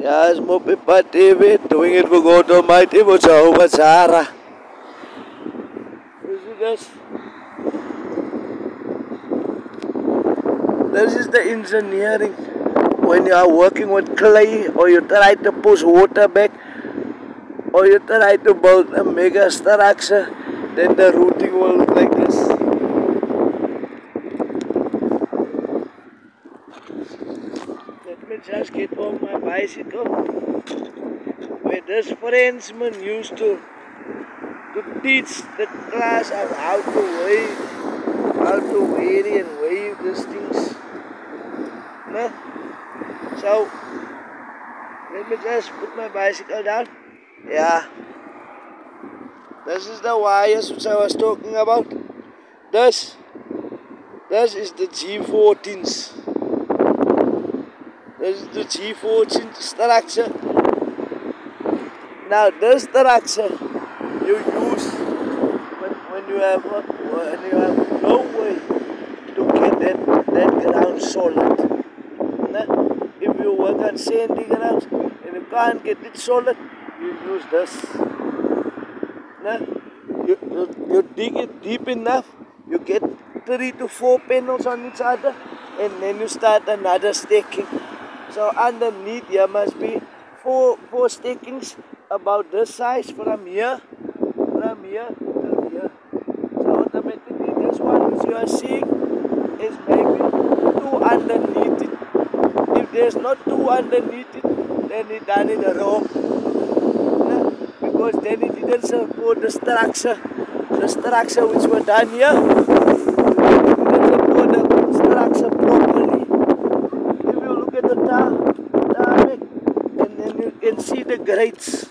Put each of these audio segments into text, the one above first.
Moppie Pat TV doing it for God Almighty for Jehovah Jireh. See this? Is the engineering. When you are working with clay or you try to push water back or you try to build a mega structure, then the routing will look Let me just get on my bicycle. Where this Frenchman used to to teach the class of how to wave, how to vary and wave these things. No? So let me just put my bicycle down. Yeah. This is the wires which I was talking about. This this is the G14s. This is the G14 structure. Now this structure you use when, when you have when you have no way to get that, that ground solid. Now, if you work on sandy ground and you can't get it solid, you use this. Now, you, you, you dig it deep enough, you get three to four panels on each other, and then you start another staking. So underneath here must be four four stakings about this size from here, from here to here. So automatically this one which you are seeing is maybe two underneath it. If there's not two underneath it, then it done it wrong. Because then it didn't support the structure. The structure which were done here didn't support the structure properly. If you look at and then you can see the grates.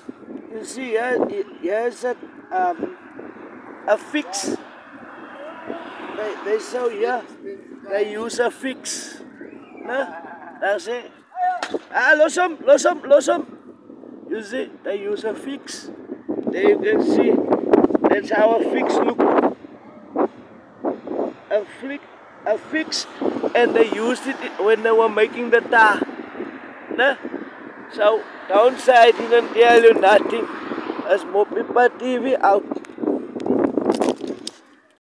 You see here, here's a, um, a fix. They, they show here, they use a fix. No? That's it. Ah, los him, los him, los him. You see, they use a fix. There you can see, that's how a fix look. A flick, a fix, and they used it when they were making the tar. No? So, don't say I didn't tell you nothing. As Mopipa TV out.